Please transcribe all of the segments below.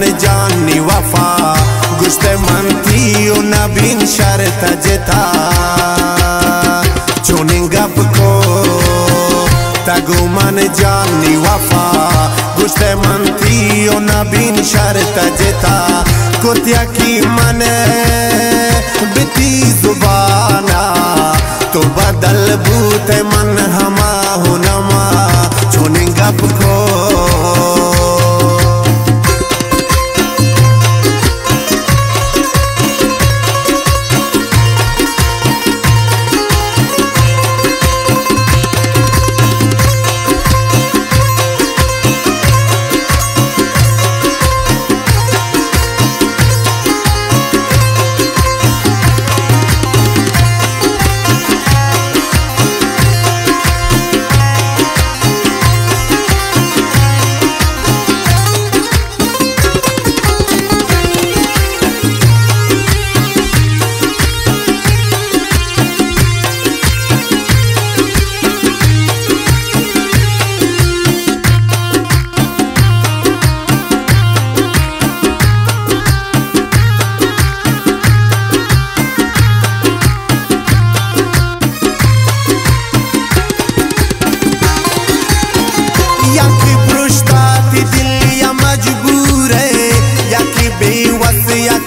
जान जानी वफा गुस्ते मंती नबीन शरत जता। चुनी गप को, तगु मन जानी वफा गुस्ते मंती नबीन शर्त जता। कुतिया की मन बिती जुबाना तो बदल भूत मन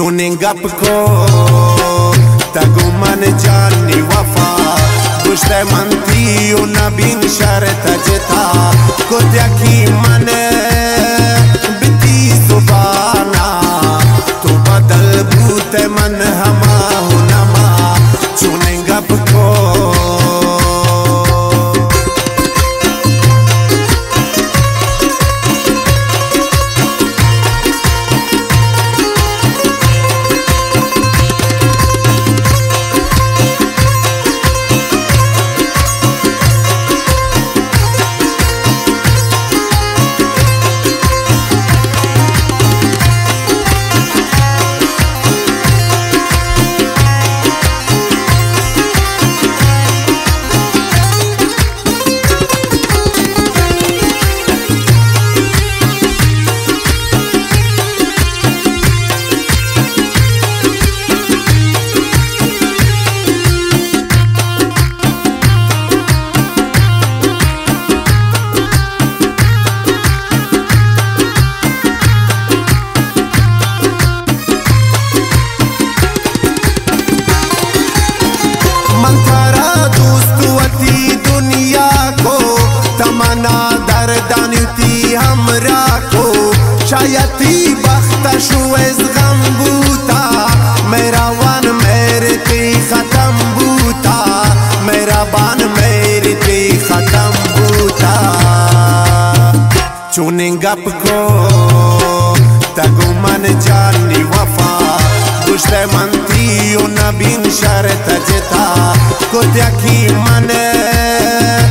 चुनिंग गप को तगु मन जानी वफा। गुस्ते मंती उन बिन शरत जता को त्याकी मन हमरा को शायद ही बख्त शुएज गम बूता मेरा वन मेरे ते खत्म बूता मेरा बान मेरे ते खत्म बूता चुने गप को तगो मन जानी वफा दुश्ते मंत्री बिन शरत जता को त्याखी मने